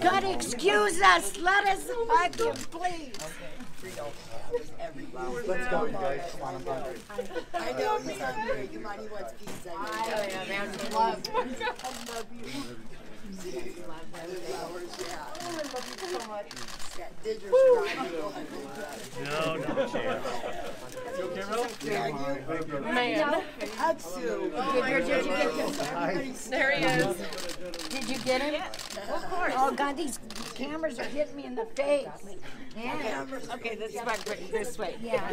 God, excuse us. Let us hug him, please. Let's go, you guys. Come on, I'm hungry. I know he's hungry. You might pizza. I man. I love you. Love. Flowers, yeah. Oh, I love you so much. Did No, no. You okay, Man. Hug Sue. There he is. Did you get him? Of course. Oh God, these cameras are hitting me in the face. Yeah. Okay, this is my, this way. Yeah.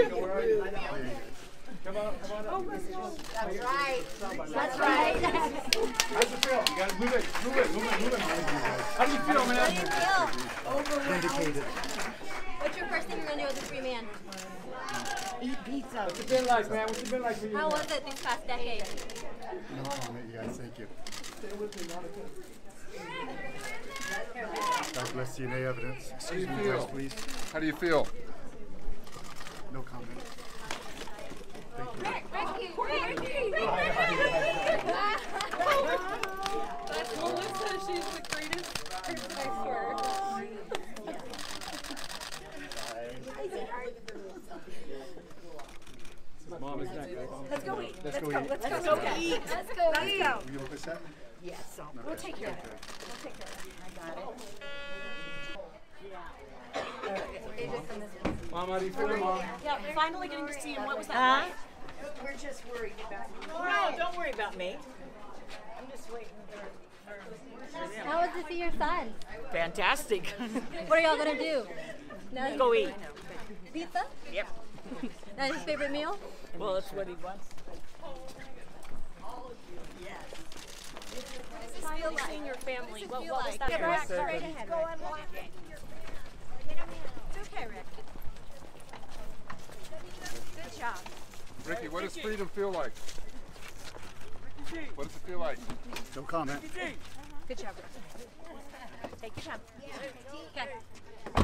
Come on, come on. That's right. That's right. How's it feel? You gotta move it, move it, move it, move it. How do you feel, man? Vindicated. What's your first thing you're gonna do as a free man? Eat pizza. What's it been like, man? What's it been like for you? How was it these past decades? No comment, you guys. Thank you. God bless DNA evidence. Excuse me, guys, please. How do you feel? No comment. Ricky, Ricky, That's Melissa. She's the greatest person I swear. Mom is next. Let's go eat. Let's go eat. Let's go eat. Let's go eat. Will you look at that? Yes, so we'll take care of it. We'll take care of it. I got it. Mom, how do you feel, Mom? Yeah, finally getting to see him. What was that Huh? like? We're just worried about you. No, don't worry about me. I'm just waiting for. How was to see your son? Fantastic. What are y'all gonna do? Now Go eat. Pizza? Yep. That's his favorite meal? Well, that's what he wants. Oh, Finally seeing your family. What, what was that Get like? back straight ahead. Rick. It's okay, Rick. Good job. Ricky, what does freedom feel like? What does it feel like? No comment. Good job, Rick. Take your time. Okay.